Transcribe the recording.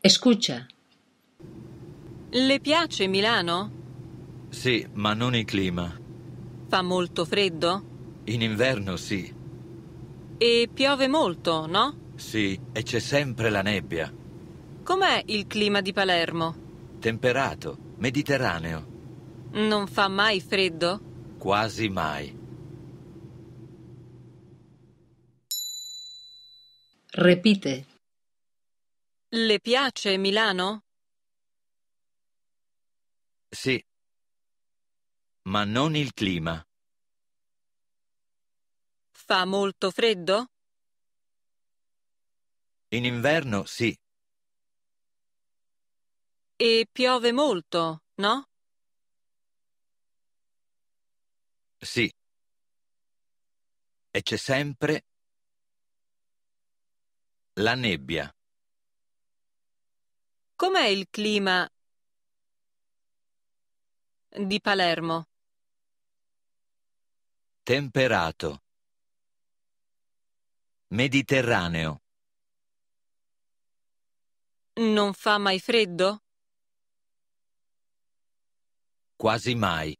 Escucha. Le piace Milano? Sì, ma non il clima. Fa molto freddo? In inverno sì. E piove molto, no? Sì, e c'è sempre la nebbia. Com'è il clima di Palermo? Temperato, mediterraneo. Non fa mai freddo? Quasi mai. Repite. Le piace Milano? Sì. Ma non il clima. Fa molto freddo? In inverno sì. E piove molto, no? Sì. E c'è sempre la nebbia. Com'è il clima di Palermo? Temperato. Mediterraneo. Non fa mai freddo? Quasi mai.